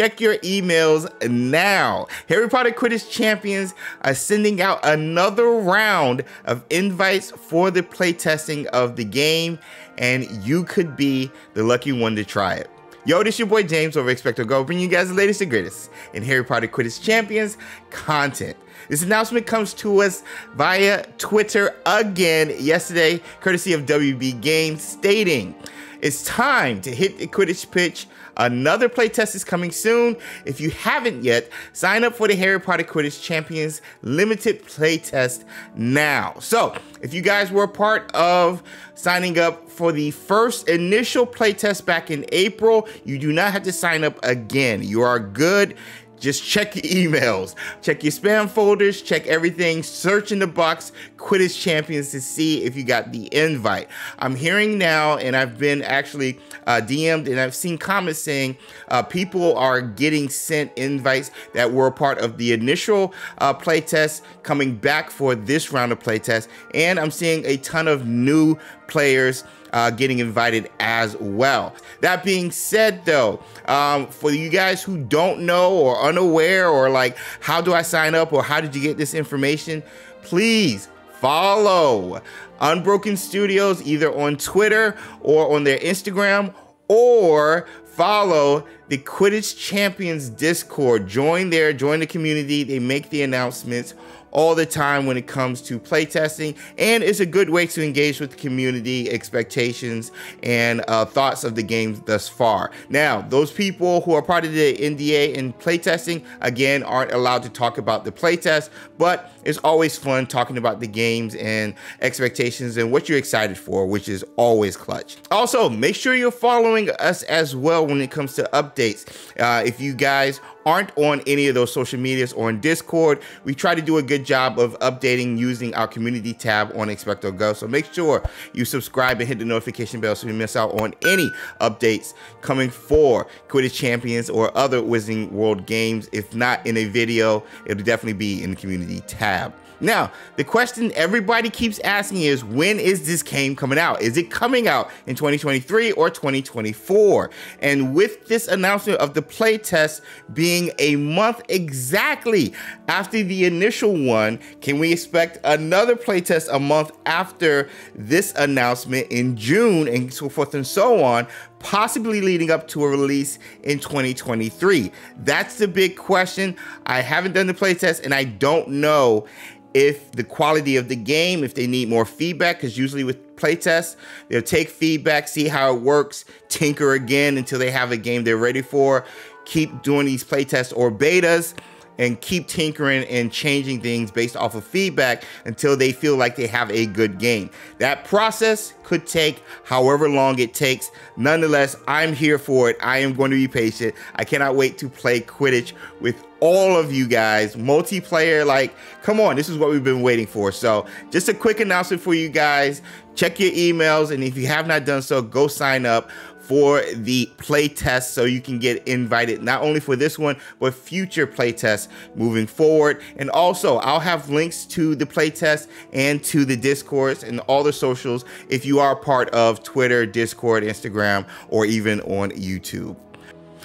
check your emails now. Harry Potter Quidditch Champions are sending out another round of invites for the playtesting of the game, and you could be the lucky one to try it. Yo, this your boy James over XpectoGO, bringing you guys the latest and greatest in Harry Potter Quidditch Champions content. This announcement comes to us via Twitter again yesterday, courtesy of WB Games, stating it's time to hit the Quidditch pitch. Another playtest is coming soon. If you haven't yet, sign up for the Harry Potter Quidditch Champions limited playtest now. So, if you guys were part of signing up for the first initial playtest back in April, you do not have to sign up again. You are good just check your emails, check your spam folders, check everything, search in the box Quidditch Champions to see if you got the invite. I'm hearing now, and I've been actually uh, DM'd and I've seen comments saying uh, people are getting sent invites that were part of the initial uh, playtest coming back for this round of playtest. And I'm seeing a ton of new players uh, getting invited as well. That being said, though, um, for you guys who don't know or unaware or like, how do I sign up or how did you get this information? Please follow Unbroken Studios either on Twitter or on their Instagram or follow the Quidditch Champions Discord. Join there, join the community. They make the announcements all the time when it comes to playtesting, and it's a good way to engage with the community expectations and uh, thoughts of the game thus far. Now, those people who are part of the NDA in playtesting, again, aren't allowed to talk about the playtest, but it's always fun talking about the games and expectations and what you're excited for, which is always clutch. Also, make sure you're following us as well when it comes to updates. Uh, if you guys aren't on any of those social medias or on Discord, we try to do a good job of updating using our community tab on XpectoGO. So make sure you subscribe and hit the notification bell so you miss out on any updates coming for Quidditch Champions or other Wizarding World games. If not in a video, it'll definitely be in the community tab. Now, the question everybody keeps asking is when is this game coming out? Is it coming out in 2023 or 2024? And with this announcement of the playtest being a month exactly after the initial one, can we expect another playtest a month after this announcement in June and so forth and so on? Possibly leading up to a release in 2023? That's the big question. I haven't done the playtest and I don't know if the quality of the game, if they need more feedback, because usually with playtests, they'll take feedback, see how it works, tinker again until they have a game they're ready for, keep doing these playtests or betas, and keep tinkering and changing things based off of feedback until they feel like they have a good game. That process could take however long it takes. Nonetheless, I'm here for it. I am going to be patient. I cannot wait to play Quidditch with all of you guys. Multiplayer, like, come on, this is what we've been waiting for. So, just a quick announcement for you guys. Check your emails, and if you have not done so, go sign up for the playtest so you can get invited not only for this one but future playtests moving forward and also I'll have links to the playtest and to the Discord and all the socials if you are part of Twitter, Discord, Instagram or even on YouTube.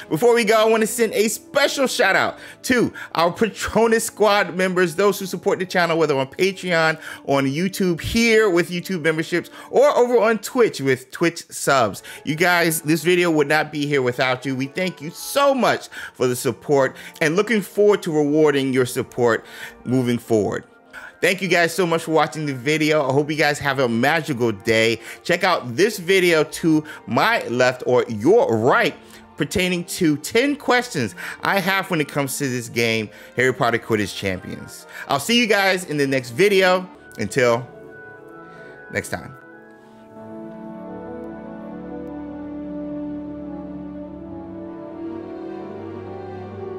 Before we go, I want to send a special shout out to our Patronus Squad members, those who support the channel, whether on Patreon, on YouTube here with YouTube memberships, or over on Twitch with Twitch subs. You guys, this video would not be here without you. We thank you so much for the support and looking forward to rewarding your support moving forward. Thank you guys so much for watching the video. I hope you guys have a magical day. Check out this video to my left or your right pertaining to 10 questions I have when it comes to this game, Harry Potter Quidditch Champions. I'll see you guys in the next video. Until next time.